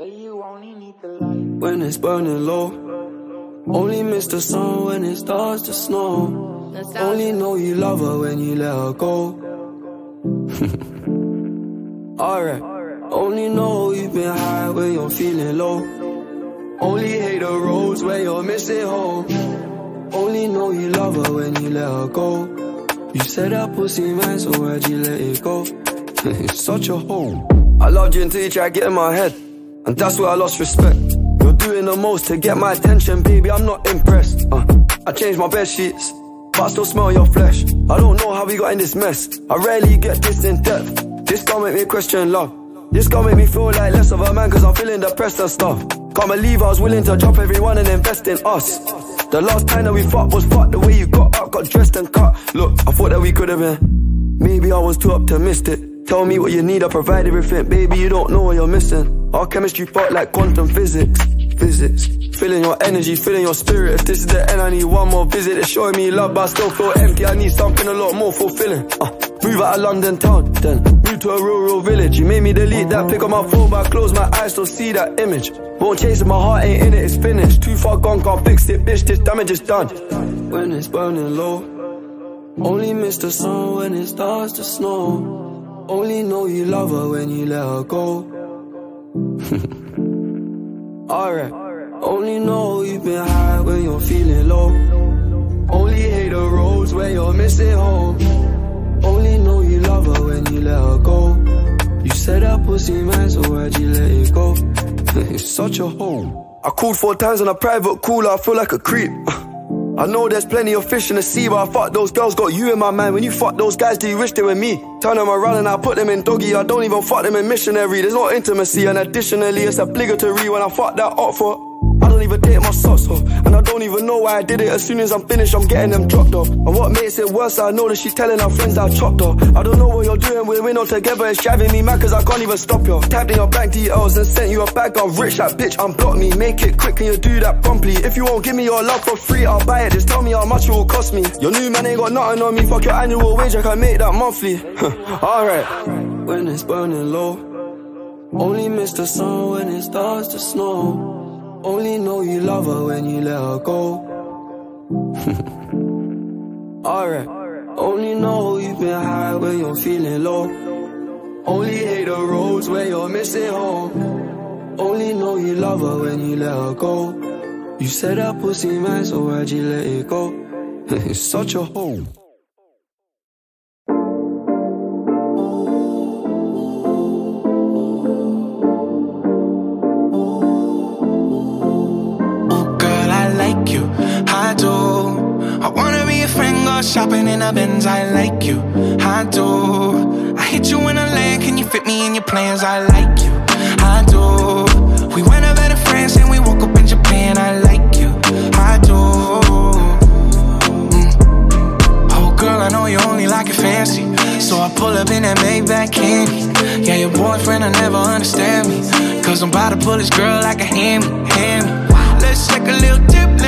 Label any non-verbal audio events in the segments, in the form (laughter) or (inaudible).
When it's burning low, only miss the sun when it starts to snow. Only know you love her when you let her go. (laughs) Alright, only know you've been high when you're feeling low. Only hate the roads where you're missing home. Only know you love her when you let her go. You said that pussy man, so why'd you let it go? (laughs) it's such a hole. I loved you until you tried to get in my head. And that's where I lost respect. You're doing the most to get my attention, baby. I'm not impressed. Uh, I changed my bed sheets, but I still smell your flesh. I don't know how we got in this mess. I rarely get this in depth. This gon' make me question love. This gon' make me feel like less of a man, cause I'm feeling depressed and stuff. Can't believe I was willing to drop everyone and invest in us. The last time that we fought was fucked the way you got up, got dressed and cut. Look, I thought that we could have been. Maybe I was too optimistic. Tell me what you need, I provide everything. Baby, you don't know what you're missing. Our chemistry fought like quantum physics. Physics. Feeling your energy, feeling your spirit. If this is the end, I need one more visit. It's showing me love, but I still feel empty. I need something a lot more fulfilling. Uh, move out of London town, then move to a rural village. You made me delete that pick on my phone, but I close my eyes, still see that image. Won't chase it, my heart ain't in it, it's finished. Too far gone, can't fix it, bitch. This damage is done. When it's burning low, only miss the sun when it starts to snow. Only know you love her when you let her go. (laughs) Alright. Only know you've been high when you're feeling low. Only hate the roads when you're missing home. Only know you love her when you let her go. You said that pussy man, so why'd you let it go? (laughs) it's such a hole. I called four times on a private cooler, I feel like a creep. (laughs) I know there's plenty of fish in the sea, but I fuck those girls, got you in my mind. When you fuck those guys, do you wish they were me? Turn them around and I put them in doggy. I don't even fuck them in missionary. There's no intimacy, and additionally, it's obligatory when I fuck that up for. I don't even date my socks and I don't even know why I did it. As soon as I'm finished, I'm getting them dropped off. And what makes it worse, I know that she's telling her friends I chopped off. I don't know what you're doing, we're in all together. It's driving me mad, cause I can't even stop you. Tapped in your bank details and sent you a bag. I'm rich, that bitch, unblock me. Make it quick, can you do that promptly? If you won't give me your love for free, I'll buy it. Just tell me how much it will cost me. Your new man ain't got nothing on me. Fuck your annual wage, I can make that monthly. (laughs) Alright. When it's burning low, only miss the sun when it starts to snow. Only know you love her when you let her go. (laughs) Alright. Only know you've been high when you're feeling low. Only hate the roads where you're missing home. Only know you love her when you let her go. You said that pussy man, so why'd you let it go? (laughs) it's such a hole. Shopping in a Benz, I like you, I do. I hit you in a land, can you fit me in your plans? I like you, I do. We went over to France and we woke up in Japan, I like you, I do. Mm. Oh girl, I know you only like it fancy, so I pull up in that Maybach candy. Yeah, your boyfriend will never understand me, cause I'm about to pull this girl like a hammy, hammy. Let's take a little dip,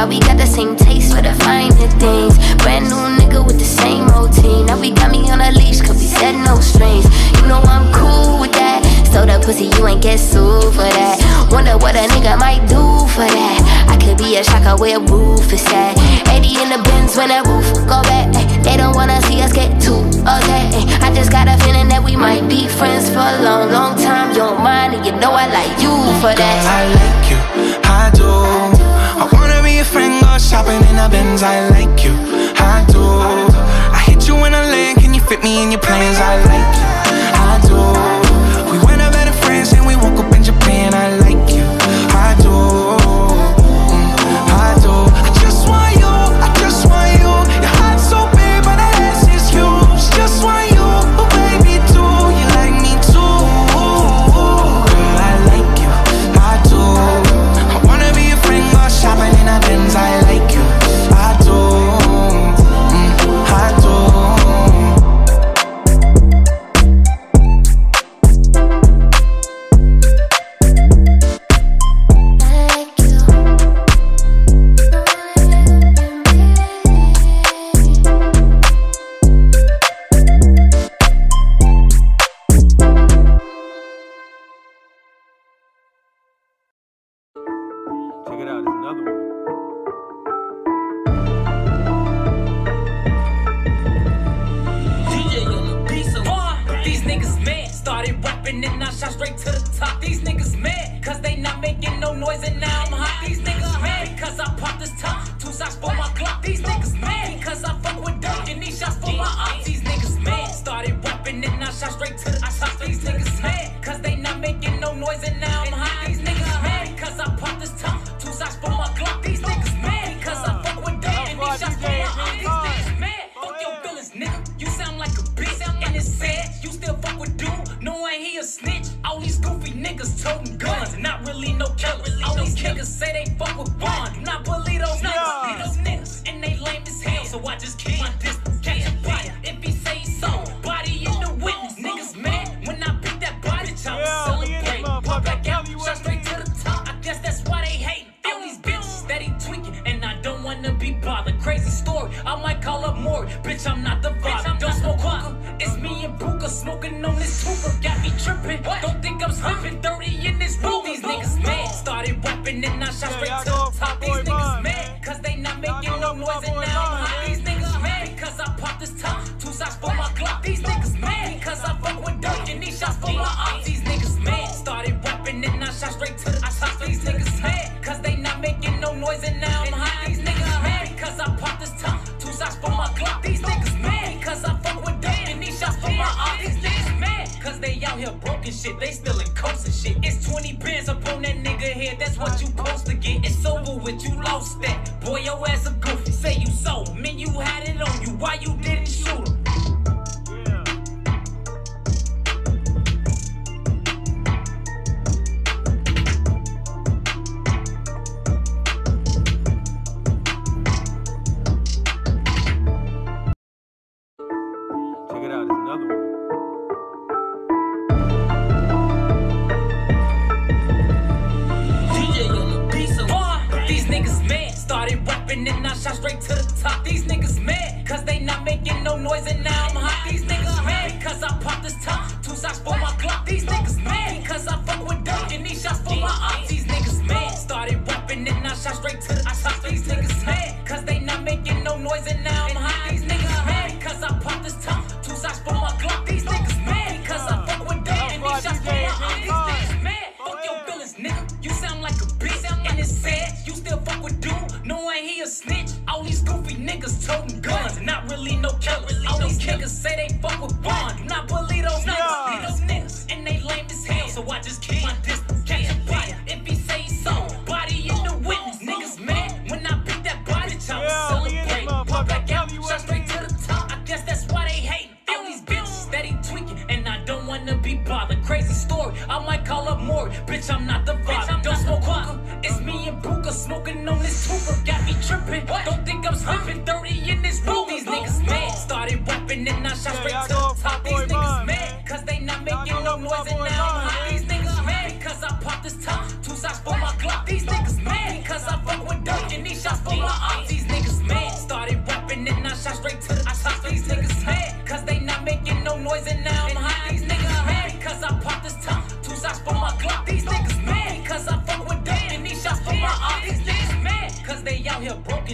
Why we got the same taste for the finer things? Brand new nigga with the same routine. Now we got me on a leash, cause we said no strings. You know I'm cool with that. So the pussy, you ain't get sued for that. Wonder what a nigga might do for that. I could be a shocker where roof is at. 80 in the Benz when that roof go back. They don't wanna see us get too okay. I just got a feeling that we might be friends for a long, long time. You're mind, and you know I like you for that. Girl, I like you, I do. I wanna be a friend, go shopping in the Benz. I like you, I do. I hit you in a land, can you fit me in your plans? I like you, I do and we won't go and then I shot straight to the to be bothered. Crazy story, I might call up more. Bitch, I'm not the vibe. Bitch, I'm Don't smoke hookah. It's me and Booker smoking on this hooker. Got me tripping. What? Don't no killers. All these niggas say they fuck with Von. Do not bully those niggas.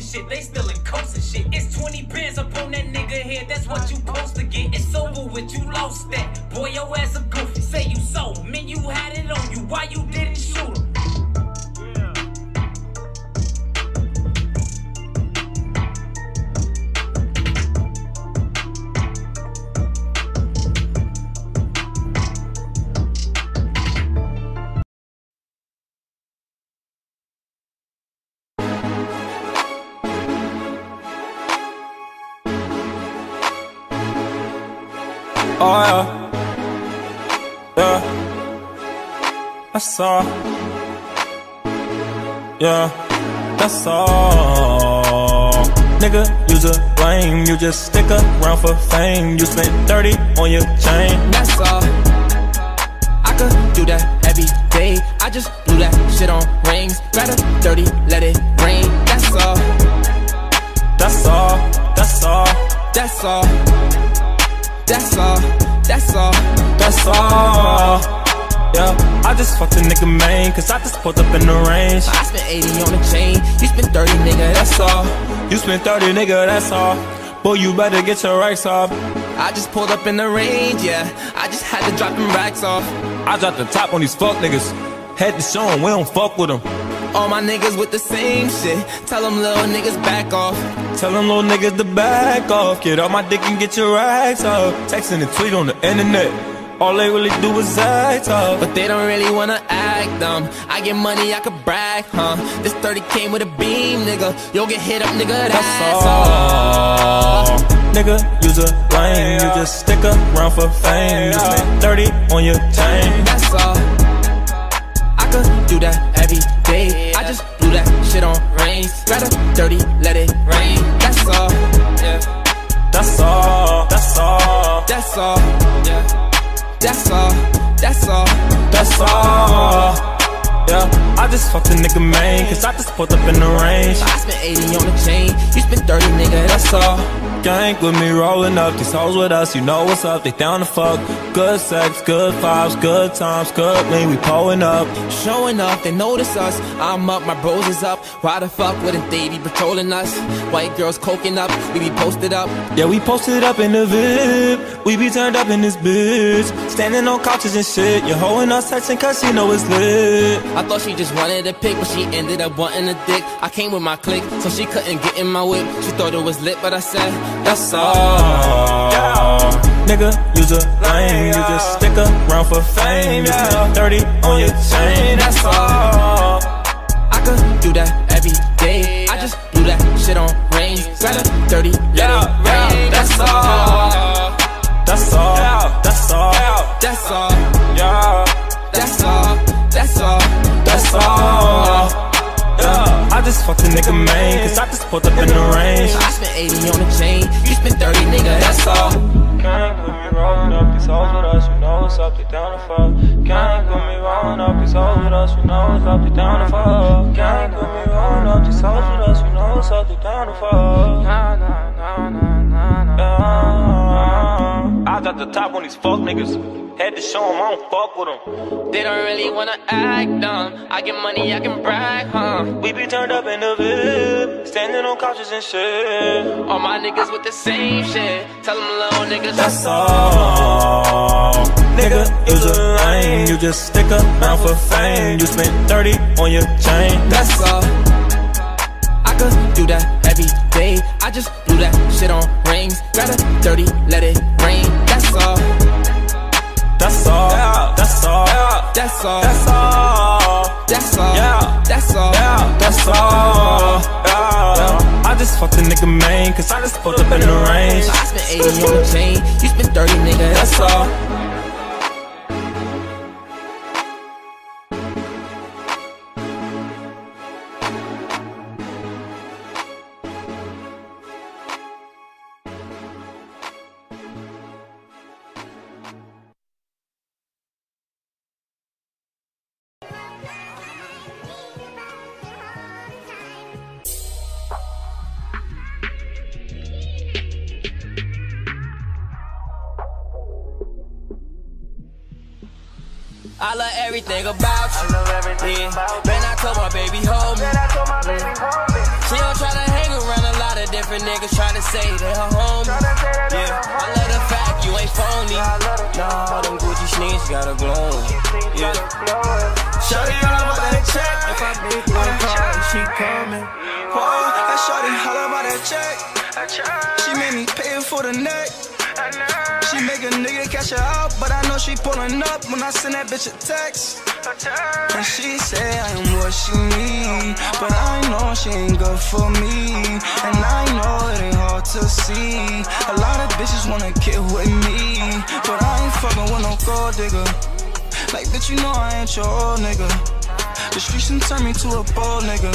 shit, they still in coats and shit. It's 20 bands up on that nigga head, that's what you supposed to get. It's over with, you lost that. Boy, your ass a goofy, say you so. Man, you had it on you, why you That's all. Yeah, that's all. Nigga, you's a lame. You just stick around for fame. You spent 30 on your chain. That's all. I could do that every day. I just blew that shit on rings. Rather dirty, let it rain. That's all. That's all. That's all. That's all. That's all. That's all. That's all. Yeah, I just fucked a nigga main, cause I just pulled up in the range. I spent 80 on the chain. You spent 30, nigga. That's all. You spent 30, nigga, that's all. Boy, you better get your racks off. I just pulled up in the range, yeah. I just had to drop them racks off. I dropped the top on these fuck niggas. Had to show 'em we don't fuck with them. All my niggas with the same shit. Tell them little niggas back off. Tell them little niggas to back off. Get off my dick and get your racks off. Texting and tweet on the internet. All they really do is act up. But they don't really wanna act dumb. I get money, I could brag, huh? This 30 came with a beam, nigga. You'll get hit up, nigga. That's, That's all. Nigga, use a lame. You just stick around for fame. You spent 30 on your chain. That's all. I could do that every day. I just blew that shit on rain rings. Rather dirty, let it rain. That's all. Yeah. That's all. That's all. That's all. Yeah. That's all. That's all. That's all. Yeah, I just fucked a nigga main, cause I just pulled up in the range. I spent 80 on the chain. You spent 30, nigga. That's all. Gang with me rolling up, these hoes with us, you know what's up, they down to fuck. Good sex, good vibes, good times, good lean, we pulling up. Showing up, they notice us. I'm up, my bros is up. Why the fuck wouldn't they be patrolling us? White girls coking up, we be posted up. Yeah, we posted up in the VIP, we be turned up in this bitch. Standing on couches and shit, you're holding us texting cause she know it's lit. I thought she just wanted a pic, but she ended up wanting a dick. I came with my clique, so she couldn't get in my whip. She thought it was lit, but I said, That's all. Nigga, you's a lame. You just stick around for fame. Spent 30 on your chain. That's all. I could do that every day. I just blew that shit on rings. Rather dirty, let it rain. That's all. That's all. That's all. That's all. Yeah. That's all. That's all. That's all. Yeah. I just fucked a nigga main, cause I just pulled up in the range. I spent 80 on the chain. You spent 30, nigga. That's all. Gang with me rolling up, these hoes with us, you know what's up, they down to fuck. Gang with me rolling up, these hoes with us, you know what's up, they down to fuck. Gang with me rolling up, these hoes with us, you know what's up, they down to fuck. Nah, nah, nah, nah, nah, nah. I got the top on these fuck niggas. Had to show 'em I don't fuck with them. They don't really wanna act dumb. I get money, I can brag, huh? We be turned up in the VIP, standing on couches and shit. All my niggas with the same shit. Tell them little niggas That's all. Nigga, you's a lame. You just stick around for fame. You spent 30 on your chain. That's all. I could do that every day. I just blew that shit on rings. Rather dirty, let it That's all. That's all. That's all. That's all. Yeah. That's all. Yeah, that's all. Yeah. I just fucked a nigga main, cause I just pulled up in the range. I spent 80 on the chain. You spent 30, nigga. That's all. I love everything about you. I love everything Yeah. about you. Man, I told my baby, hold me. Man, I told my baby, hold me. She don't try to hang around a lot of different niggas try to say they her homie. Tryna say that Yeah, I love the fact you ain't phony. I love it. Nah, them Gucci sneaks got a glow. Yeah. Shorty all about that check. If I make one call, she coming. Whoa, that shorty all about that check. She made me pay for the neck. She make a nigga cash her out, but I know she pulling up when I send that bitch a text. And she say I am what she need, but I know she ain't good for me. And I know it ain't hard to see. A lot of bitches wanna get with me, but I ain't fucking with no gold digger. Like, bitch, you know I ain't your old nigga. The streets done turn me to a bold nigga.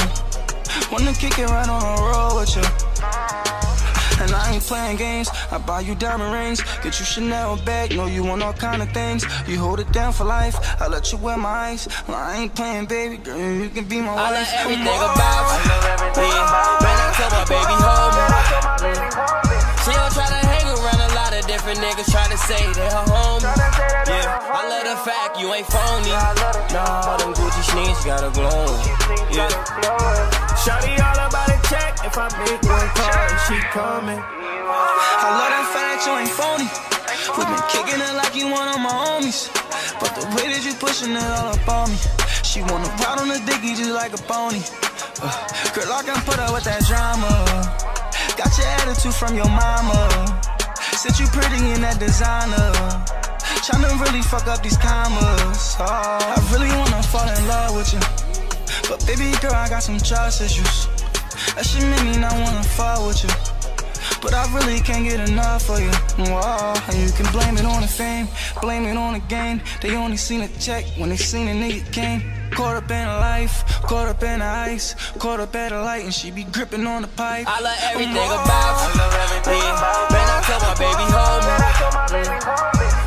Wanna kick it right on the road with you. And I ain't playing games. I buy you diamond rings, get you Chanel bag. Know you want all kind of things. You hold it down for life. I let you wear my ice. Well, I ain't playing, baby. Girl, you can be my I wife. love everything Come on. about you. Yeah. Man, I told my baby, hold me. She don't try to hang around a lot of different niggas try to say they her homie. Yeah, I love the fact you ain't phony. Nah, them Gucci sneaks got a glow. Yeah. Shawty all about a check. If I make one call, she coming. I love that fact that you ain't phony. We been kicking it like you one of my homies. But the way that you pushing it all up on me. She wanna ride on the dicky just like a pony. Uh, girl, I can put up with that drama. Got your attitude from your mama. Said you pretty in that designer. Tryna really fuck up these commas. Oh, I really wanna fall in love with you. But baby girl, I got some trust issues. That shit make me not wanna fight with you. But I really can't get enough of you. Whoa, and you can blame it on the fame, blame it on the game. They only seen a check when they seen a nigga came. Caught up in a life, caught up in the ice, caught up at a light, and she be gripping on the pipe. I love everything Whoa. about you. Yeah. Man, I told my baby, hold me.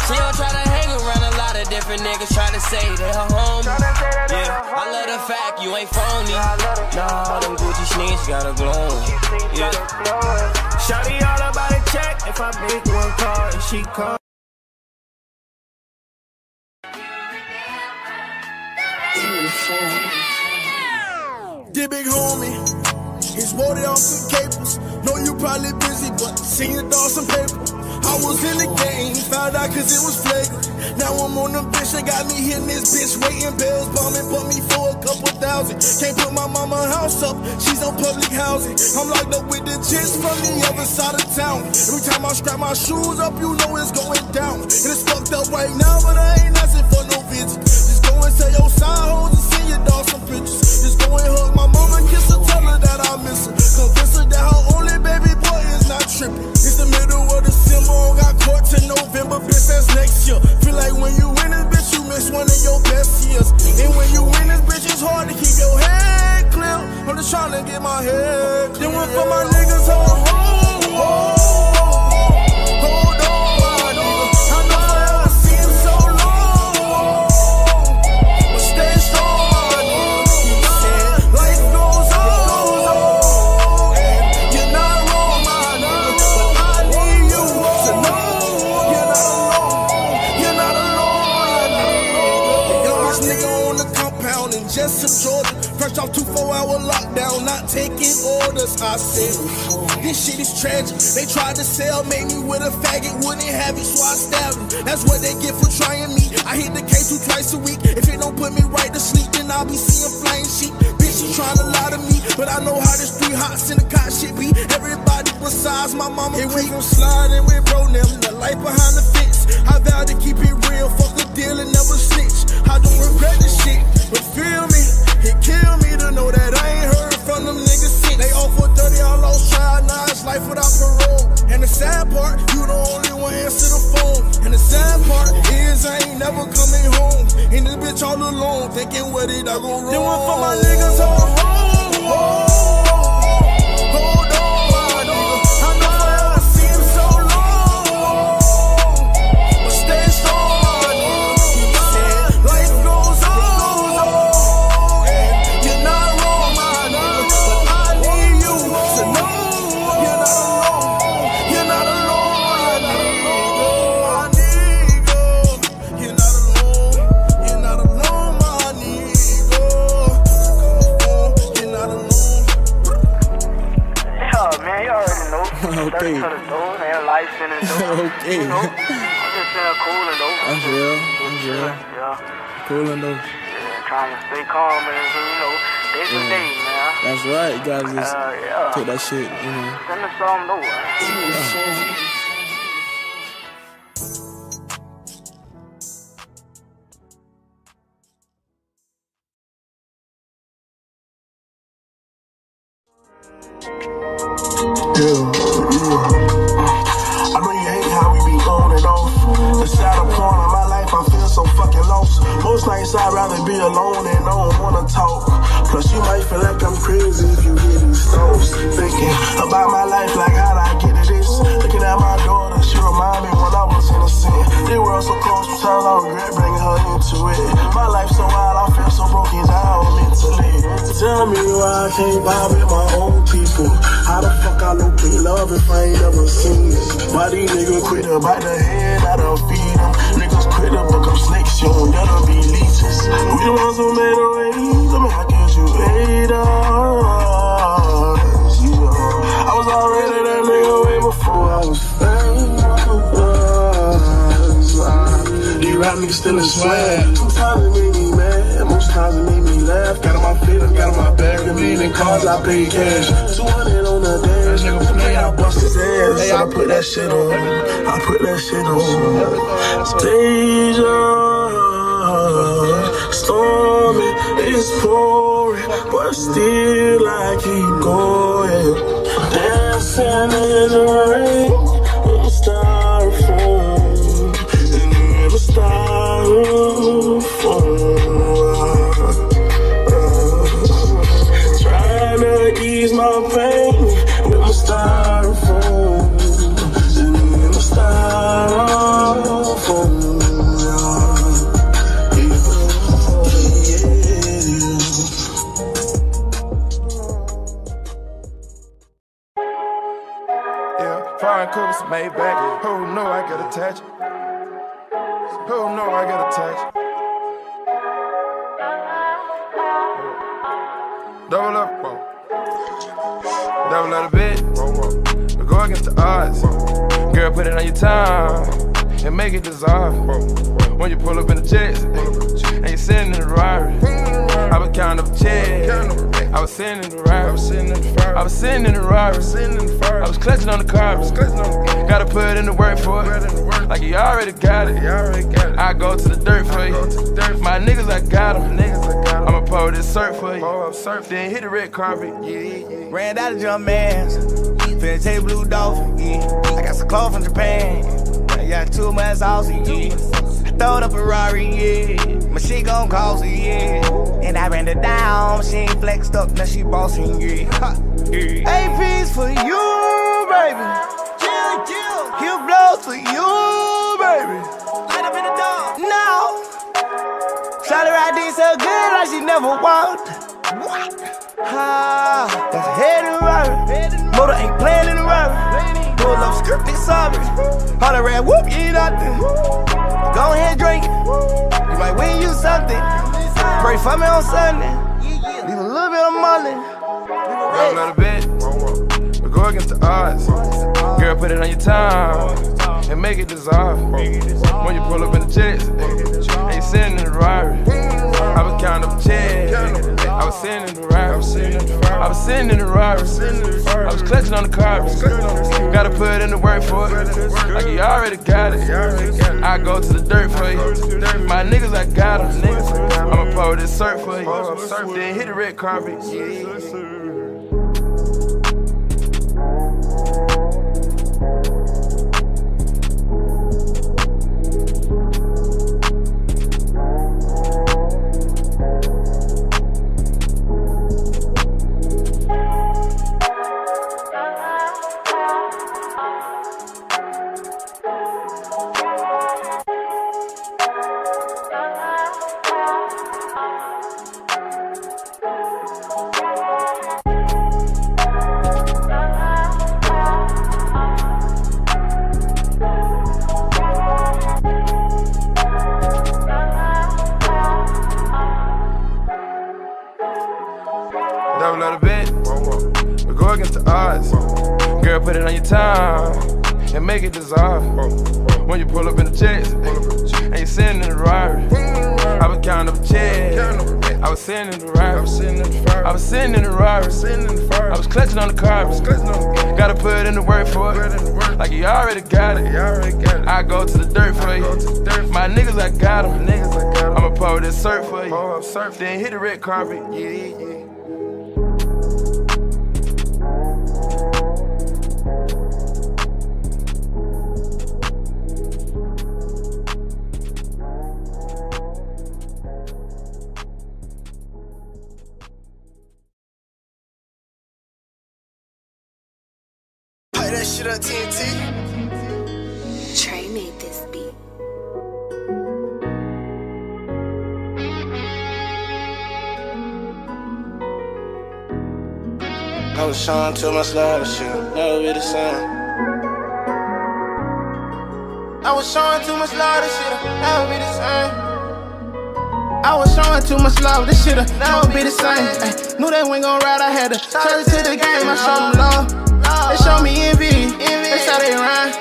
She don't try to hang around a lot of different niggas try to say they her homie. Yeah, I love the fact you ain't phony. Nah, them Gucci sneaks got a glow. Yeah. Shawty all about a check. If I make one call, and she come. Dear big homie, he's loaded off some cables. Know you probably busy, but seen it on some paper. I was in the game, found out cause it was flagrant. Now I'm on the bitch, they got me hitting this bitch, waiting bills, bombing, put me for a couple thousand. Can't put my mama house up, she's on public housing. I'm locked up with the chicks from the other side of town. Every time I strap my shoes up, you know it's going down. And it's fucked up right now, but I ain't asking for no visit. Just go and tell your side hoes and send your dog some pictures. Just go and hug my mama, that I miss her. Convince her that her only baby boy is not tripping. It's the middle of December, got court to November, bitch, that's next year. Feel like when you win this bitch, you miss one of your best years. And when you win this bitch, it's hard to keep your head clear. I'm just trying to get my head clear. Then one for my niggas on hold. Taking orders. I said, this shit is tragic. They tried to sell, made me with a faggot, wouldn't have it, so I stabbed him. That's what they get for trying me. I hit the K2 twice a week. If it don't put me right to sleep, then I'll be seeing flying sheep. Bitch, you trying to lie to me, but I know how this street hot in the cot shit be. Everybody besides my mama. It went from sliding with bro them, the light behind the fence. I vowed to keep it real, fuck a deal and never snitch. I don't regret this shit, but feel me, it killed me to know that I ain't heard from them niggas since. They offer 30, I lost trial, now it's life without parole. And the sad part, you the only one answer the phone. And the sad part is I ain't never coming home. And this bitch all alone, thinking what did I go wrong? Then one for my niggas on hold. Okay. You (laughs) know, I'm just saying cooling though. That's real. That's real. Yeah. Cooling though. Yeah, trying to stay calm and you know, day to Yeah. day, man. That's right. You gotta just Uh, yeah. take that shit, you know. Send us some though. Tell me why I can't vibe with my own people. How the fuck I in love if I ain't never seen it? Why these niggas quit to bite the hand out of feed them? Niggas quit to become snakes, you don't never be leeches. We the ones who made the rain, I mean, how could you hate us? Yeah. I was already that nigga way before I was famous. These rap niggas still in swag. It make me most times it make me laugh. Got on my feelings, got on my back, and in cars I pay cash. 200 on the dash, nigga play, I bust his ass. Hey, I put that shit on. I put that shit on. Deja, stormy, it's pouring, but still I keep going. Dancing in the got attached. Oh no, I got attached. Double up, whoa. Double up a bit, whoa, whoa. We go against the odds. Girl, put it on your time and make it dissolve. When you pull up in the jets and you sitting in the Rari. I was counting up checks. I was sitting in the Rari. I was sitting in the Rari. I was sitting in the Rari. I was sitting in the fire. I was clutching on the car. Gotta put in the work for it. Like you already got it. I go to the dirt for you. My niggas, I got them. I'ma pull this surf for you. Then hit the red carpet. Ran out of jump mans. Finna take blue dolphin, yeah. I got some clothes from Japan. I got too much sauce, yeah. I throwed up a Rari, yeah. My shit gon' cost it, yeah. And I ran it down. She ain't flexed up, now she bossing, yeah. Ha, yeah. AP's for you, baby. Chill, chill. Heel blows for you, baby. Light up in the dark. Now. Shawty ride this so good like she never walked. What? Ah, that's head and rubber. Motor ain't playing in the rubber. Pull up skirt, nigga sorry. Holler red, whoop, you nothing. Go ahead, drink it. You might win you something. Pray for me on Sunday. Leave a little bit of money. Double up a bit. We go against the odds. Girl, put it on your time and make it dissolve. When you pull up in the jets and you the Rari. I was counting up checks. I was sitting in the Rari. I was sitting in the Rari. I was clutching on the car. Gotta put in the work for it. Like you already got it. I go to the dirt for you. My niggas, I got them. I'ma pour this surf for you. Then hit the red carpet. Double I was clutching on the car. Gotta put in the work for it. Like you already got it. I go to the dirt for you. My niggas, I got them. I'ma pour this surf for you. Then hit the red carpet. Yeah, yeah. Play that shit up, TNT. Trey made this beat. I was showing too much love, this shit never be the same. I was showing too much love, this shit never be the same. I was showing too much love, this shit'll never be the same. Ay, knew they wasn't gon' ride, I had to charge it to the game. I showed them love, they show me envy. That's how they rhyme,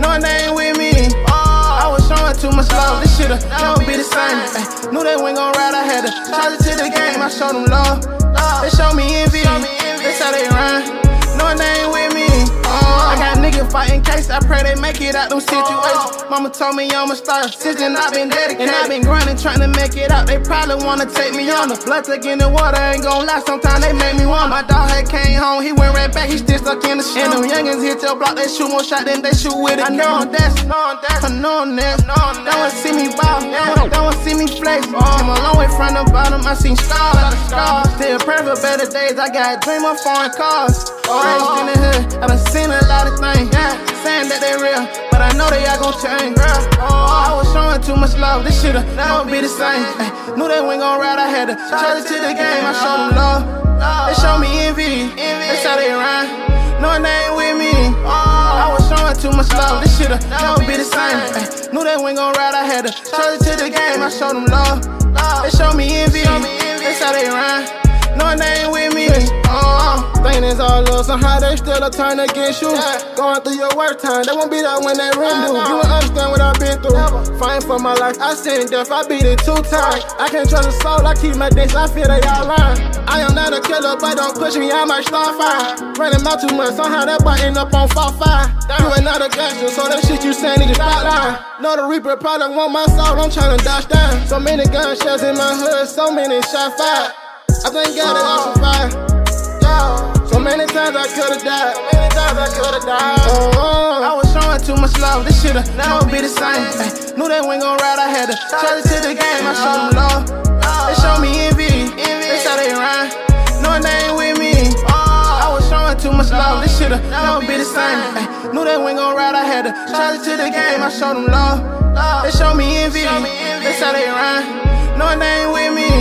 knowing they ain't with me. Oh. I was showing too much love, this shit'll never be the same. Ay, knew they wasn't gon' ride, I had to charge it to the game. I showed them love, they show me envy. That's how they rhyme, knowing they ain't with me. I got niggas fighting case, I pray they make it out them situations. Mama told me I'm a star, since then I've been dedicated. And I've been grinding, trying to make it out. They probably wanna take me on the blood tuck in the water, ain't gon' lie. Sometimes they make me want. My dog had came home, he went right back, he still stuck in the shit. And them youngins hit your block, they shoot more shot than they shoot with it. I know I'm that's, I know I'm. Don't wanna see me ball, don't wanna see me flex. I'm a long way from the bottom, I seen stars, stars. Still praying for better days, I got a dream of foreign cars. Oh. Raised in the hood, I done seen a lot I know they all gon' change. Girl, oh, I was showing too much love, this shit'll never be the same. Ay, knew they wasn't gon' ride, I had to charge it to the game. I showed them love, they show me envy. That's how they rhyme, knowing they ain't with me. Oh, I was showing too much love, this shit'll never be the same. Ay, knew they wasn't gon' ride, I had to charge it to the game. I showed them love, they show me envy. That's how they rhyme, knowing they ain't with me. It's all love, somehow they still a turn against you. Going through your worst time, they won't be there when they renew. You won't understand what I've been through. Fighting for my life, I seen death, I beat it two times. I can't trust a soul, I keep my dicks, I feel they all lying. I am not a killer, but don't push me, I might start fire. Running out too much, somehow that boy end up on fall five. You ain't not a gangster, so that shit you saying need to stop lying. Know the Reaper probably want my soul, I'm trying to dash down. So many gunshots in my hood, so many shot fired. I thank God that I survived. So many times I could've died. So many times I could've died. Oh, I was showing too much love. This shit'll never be the same. Ay, knew they wasn't gon' ride. I had to charge it to the game. I showed them love. They show me envy. That's how they rhyme. Knowing they ain't with me. I was showing too much love. This shit'll never be the same. Ay, knew they wasn't gon' ride. I had to charge it to the game. I showed them love. They show me envy. That's how they rhyme. Knowing they ain't with me. Oh.